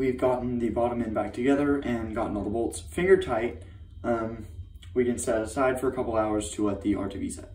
we've gotten the bottom end back together and gotten all the bolts finger tight, um, we can set aside for a couple hours to let the RTV set.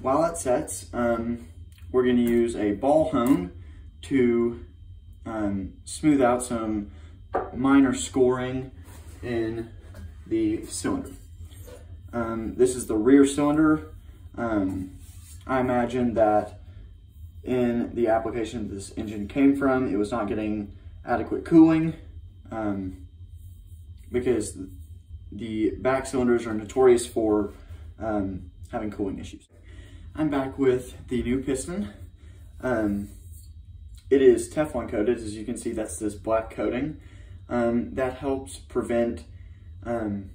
While it sets, um, we're gonna use a ball hone to um, smooth out some minor scoring in the cylinder. Um, this is the rear cylinder. Um, I imagine that in the application this engine came from, it was not getting adequate cooling um, because the back cylinders are notorious for um, having cooling issues. I'm back with the new piston. Um, it is Teflon coated, as you can see, that's this black coating. Um, that helps prevent um,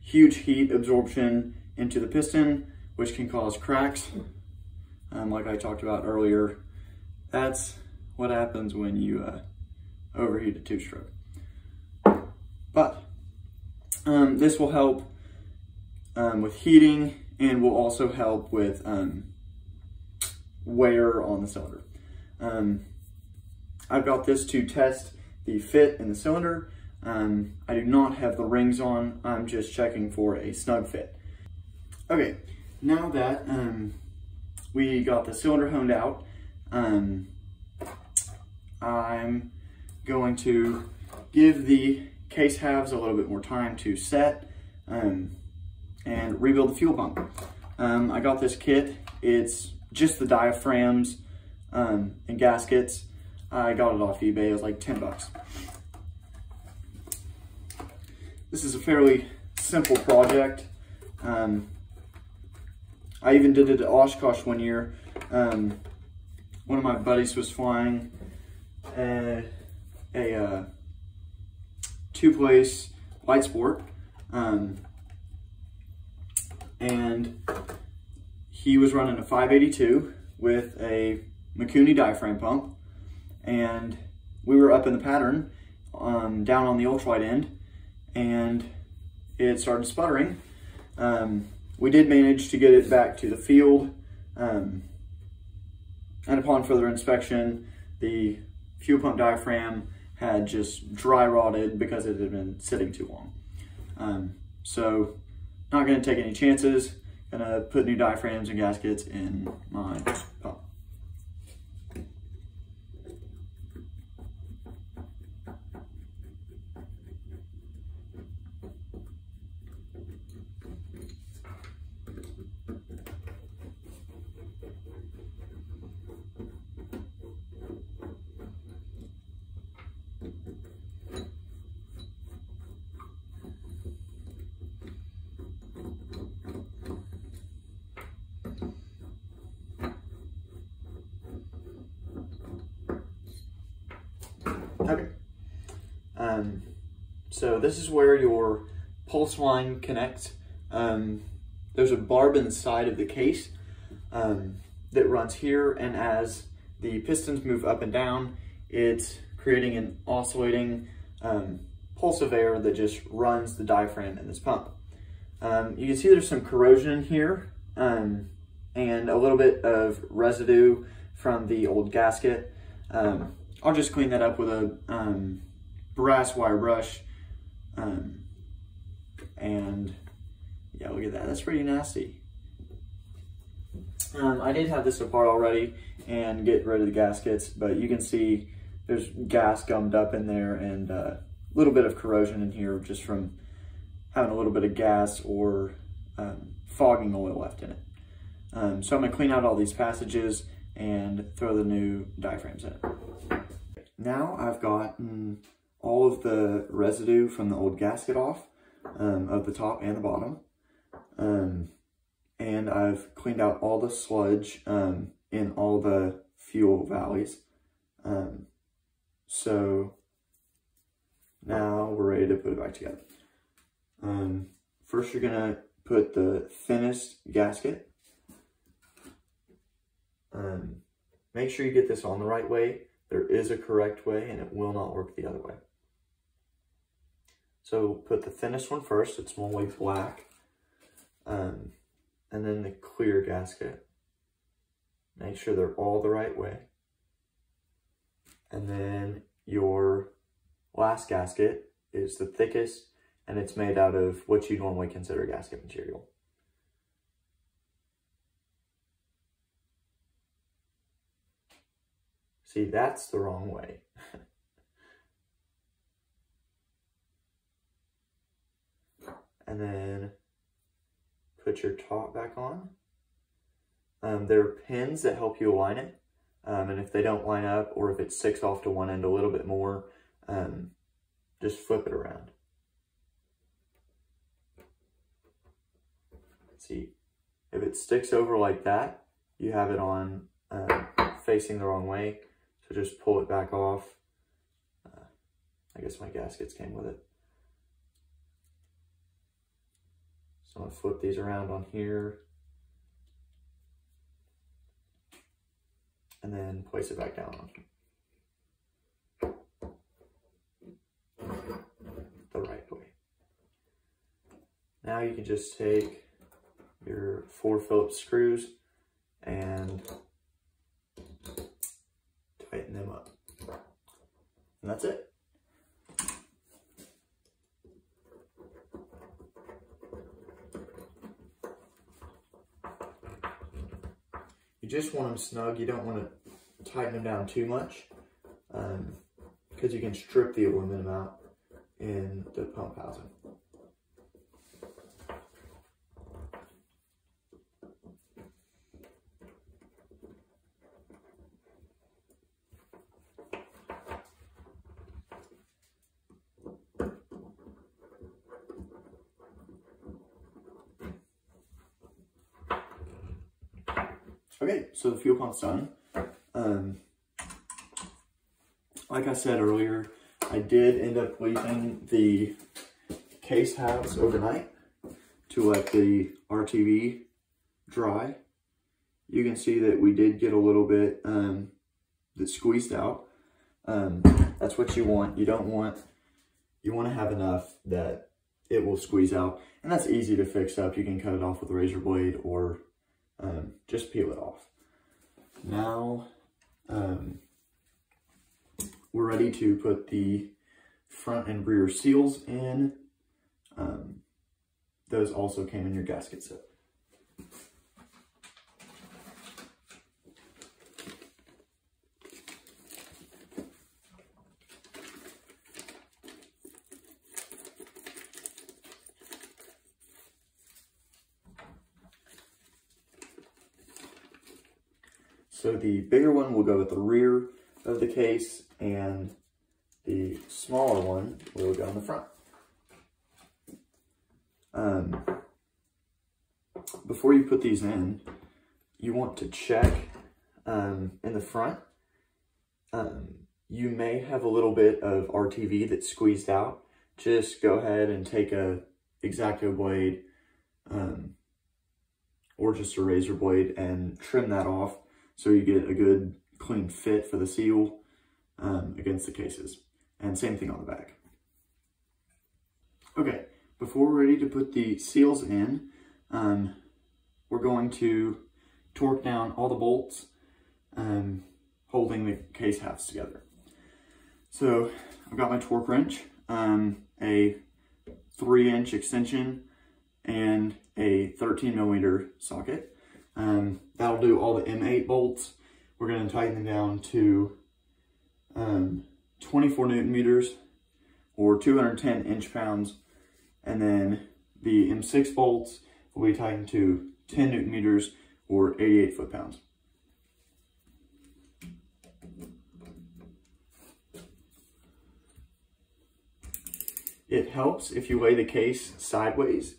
huge heat absorption into the piston, which can cause cracks, um, like I talked about earlier. That's what happens when you uh, overheat a two-stroke. But um, this will help um, with heating and will also help with um, wear on the cylinder. Um, I've got this to test the fit in the cylinder. Um, I do not have the rings on. I'm just checking for a snug fit. Okay, now that um, we got the cylinder honed out, um, I'm going to give the case halves a little bit more time to set um, and rebuild the fuel pump. Um, I got this kit. It's just the diaphragms um, and gaskets. I got it off eBay. It was like 10 bucks. This is a fairly simple project. Um, I even did it at Oshkosh one year. Um, one of my buddies was flying a, a uh, two-place light sport. Um, and he was running a 582 with a Mikuni diaphragm pump. And we were up in the pattern um, down on the ultralight end and it started sputtering. Um, we did manage to get it back to the field. Um, and upon further inspection, the fuel pump diaphragm had just dry rotted because it had been sitting too long. Um, so not gonna take any chances. Gonna put new diaphragms and gaskets in my Okay. Um, so this is where your pulse line connects. Um, there's a barb inside of the case um, that runs here, and as the pistons move up and down, it's creating an oscillating um, pulse of air that just runs the diaphragm in this pump. Um, you can see there's some corrosion here um, and a little bit of residue from the old gasket. Um, I'll just clean that up with a um, brass wire brush. Um, and yeah, look at that. That's pretty nasty. Um, I did have this apart already and get rid of the gaskets, but you can see there's gas gummed up in there and uh, a little bit of corrosion in here just from having a little bit of gas or um, fogging oil left in it. Um, so I'm gonna clean out all these passages and throw the new diaphragms in. Now I've gotten all of the residue from the old gasket off um, of the top and the bottom. Um, and I've cleaned out all the sludge um, in all the fuel valleys. Um, so now we're ready to put it back together. Um, first you're gonna put the thinnest gasket. Um, make sure you get this on the right way there is a correct way and it will not work the other way. So put the thinnest one first, it's normally black, um, and then the clear gasket. Make sure they're all the right way. And then your last gasket is the thickest and it's made out of what you normally consider gasket material. See, that's the wrong way. and then put your top back on. Um, there are pins that help you align it. Um, and if they don't line up or if it sticks off to one end a little bit more, um, just flip it around. See, if it sticks over like that, you have it on uh, facing the wrong way. Just pull it back off. Uh, I guess my gaskets came with it. So I'm gonna flip these around on here. And then place it back down the right way. Now you can just take your four Phillips screws and tighten them up. And that's it. You just want them snug. You don't want to tighten them down too much because um, you can strip the aluminum out in the pump housing. Okay, so the fuel pump's done. Um, like I said earlier, I did end up leaving the case halves overnight to let the RTV dry. You can see that we did get a little bit um, that squeezed out. Um, that's what you want. You don't want, you want to have enough that it will squeeze out. And that's easy to fix up. You can cut it off with a razor blade or um, just peel it off. Now, um, we're ready to put the front and rear seals in. Um, those also came in your gasket set. So the bigger one will go at the rear of the case and the smaller one will go in the front. Um, before you put these in, you want to check um, in the front. Um, you may have a little bit of RTV that's squeezed out. Just go ahead and take a X-Acto blade um, or just a razor blade and trim that off so you get a good clean fit for the seal um, against the cases. And same thing on the back. Okay, before we're ready to put the seals in, um, we're going to torque down all the bolts um, holding the case halves together. So I've got my torque wrench, um, a three inch extension and a 13 millimeter socket. Um, that'll do all the M8 bolts. We're going to tighten them down to um, 24 newton meters or 210 inch pounds. And then the M6 bolts will be tightened to 10 newton meters or 88 foot pounds. It helps if you lay the case sideways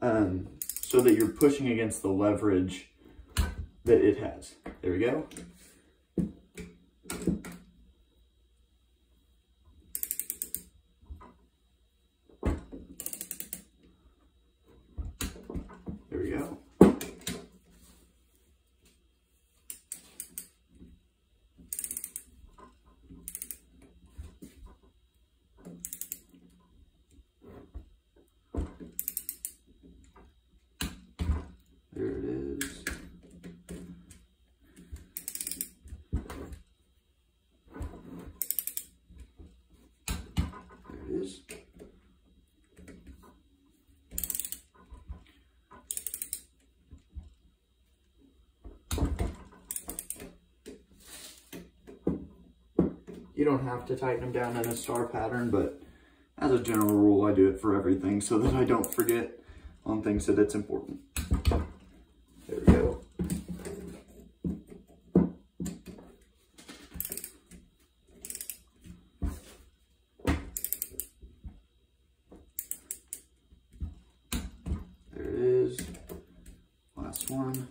um, so that you're pushing against the leverage that it has. There we go. There we go. There it is. You don't have to tighten them down in a star pattern, but as a general rule, I do it for everything so that I don't forget on things that it's important. There we go. There it is. Last one.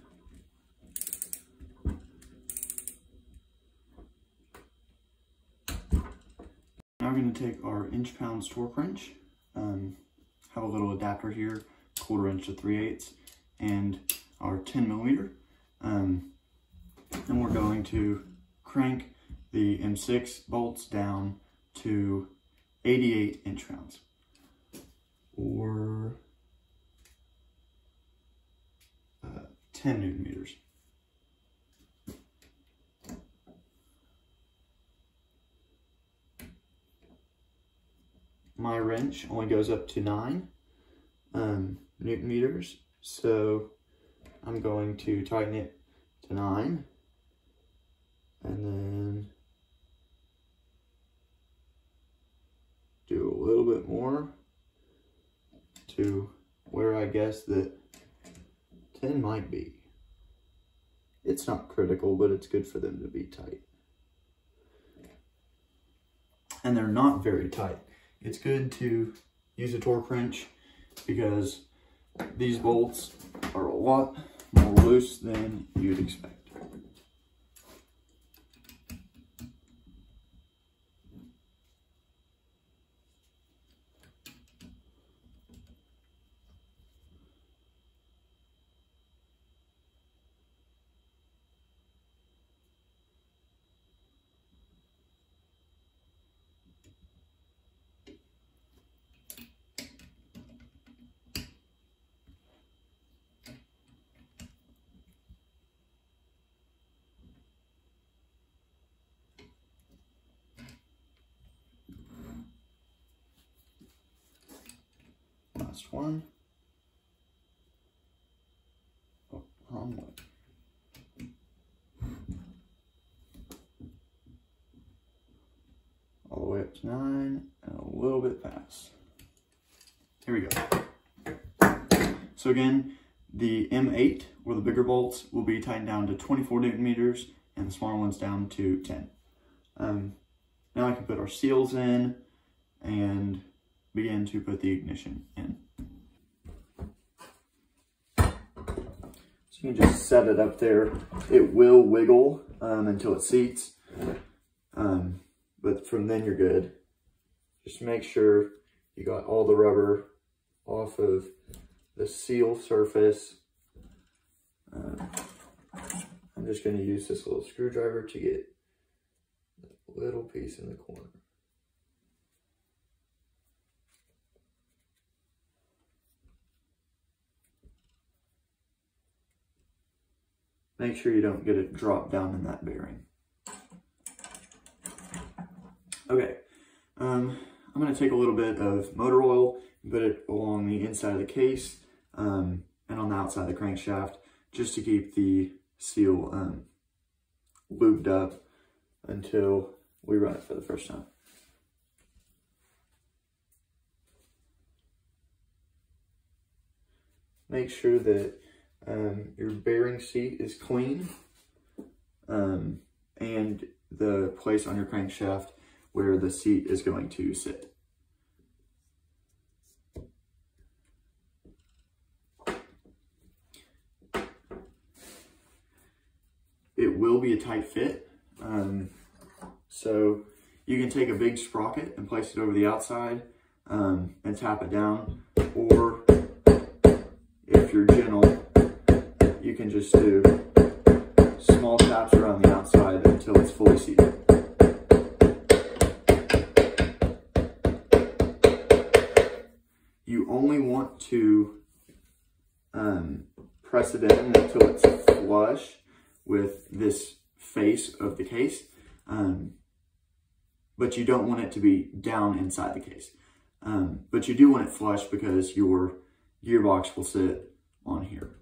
Now we're going to take our inch pounds torque wrench, um, have a little adapter here, quarter inch to 3 eighths, and our 10 millimeter. Um, and we're going to crank the M6 bolts down to 88 inch pounds. Or uh, 10 newton meters. My wrench only goes up to nine um, newton meters. So I'm going to tighten it to nine and then do a little bit more to where I guess that 10 might be. It's not critical, but it's good for them to be tight. And they're not very tight it's good to use a torque wrench because these bolts are a lot more loose than you'd expect. Last one. Oh, wrong way. All the way up to nine and a little bit past. Here we go. So again, the M8 or the bigger bolts will be tightened down to 24 newton meters and the smaller ones down to 10. Um, now I can put our seals in and begin to put the ignition in. So you can just set it up there. It will wiggle um, until it seats, um, but from then you're good. Just make sure you got all the rubber off of the seal surface. Um, I'm just going to use this little screwdriver to get a little piece in the corner. Make sure you don't get it dropped down in that bearing. Okay, um, I'm going to take a little bit of motor oil and put it along the inside of the case um, and on the outside of the crankshaft just to keep the seal um, lubed up until we run it for the first time. Make sure that um, your bearing seat is clean. Um, and the place on your crankshaft where the seat is going to sit. It will be a tight fit. Um, so you can take a big sprocket and place it over the outside um, and tap it down. Or if you're gentle, can just do small taps around the outside until it's fully seated. You only want to um, press it in until it's flush with this face of the case. Um, but you don't want it to be down inside the case. Um, but you do want it flush because your gearbox will sit on here.